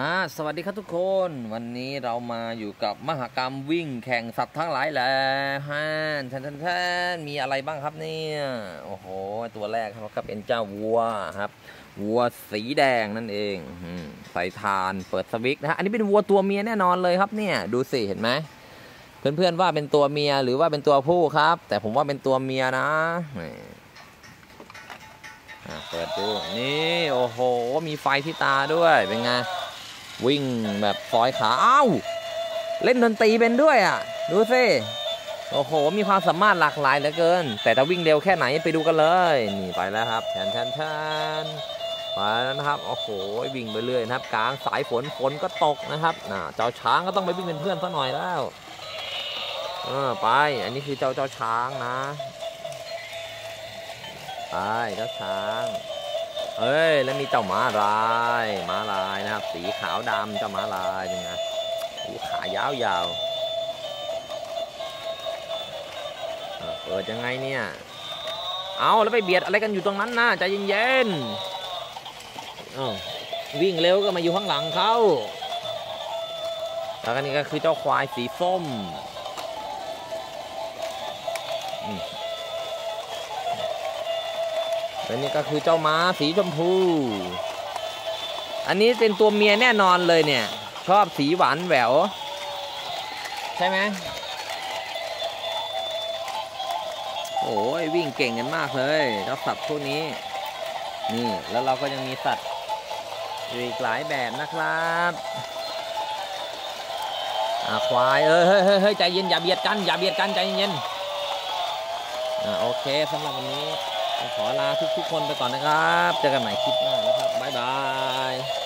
อ่าสวัสดีครับทุกคนวันนี้เรามาอยู่กับมหกรรมวิ่งแข่งสัตว์ทั้งหลายแหละฮ่านแทนทนแทนมีอะไรบ้างครับเนี่ยโอ้โหตัวแรกครับก็เป็นเจ้าวัวครับ วัวสีแดงนั่นเองใส่ทานเปิดสวิกนะฮะอันนี้เป็นวัวตัวเมียแน่นอนเลยครับเนี่ย ดูสิเห็นไหมเพื่อนๆว่าเป็นตัวเมียหรือว่าเป็นตัวผู้ครับ แต่ผมว่าเป็นตัวเมียนะอะเปิดดูนี่โอ้โห มีไฟที่ตาด้วยเป็นไง วิ่งแบบซอยขาอ้าวเล่นดนตรีเป็นด้วยอะ ดูสิโอ้โห มีความสามารถหลากหลายเหลือเกิน แต่ถ้าวิ่งเร็วแค่ไหนไปดูกันเลย นี่ไปแล้วครับแทนแทนแทนไปแล้วนะครับ โอ้โห วิ่งไปเรื่อยนะครับ กลางสายฝนฝนก็ตกนะครับน่ะเจ้าช้างก็ต้องไปวิ่งเป็นเพื่อนซะหน่อยแล้ว เออไป อันนี้คือเจ้าเจ้าช้างนะ ไปเจ้าช้าง เอ้ยแล้วมีเจ้าม้าลายม้าลายนะครับ สีขาวดำเจ้าม้าลายเป็นไงขายาวยาวเออเปิดยังไงเนี่ย เอาแล้วไปเบียดอะไรกันอยู่ตรงนั้นนะใจเย็นๆอาวิ่งเร็วก็มาอยู่ข้างหลังเขาแล้วก็นี่ก็คือเจ้าควายสีส้ม และนี่ก็คือเจ้าม้าสีชมพู อันนี้เป็นตัวเมียแน่นอนเลยเนี่ย ชอบสีหวานแหวว ใช่ไหมโอ้ยวิ่งเก่งกันมากเลยเจ้าสัตว์พวกนี้ นี่แล้วเราก็ยังมีสัตว์อีกหลายแบบนะครับควายเอ้ยเฮ้ยเฮ้ยเฮ้ยใจเย็นอย่าเบียดกันอย่าเบียดกันใจเย็นอโอเคสำหรับวันนี้ ขอลาทุกๆคนไปก่อนนะครับ เจอกันใหม่คลิปหน้านะครับ บ๊ายบาย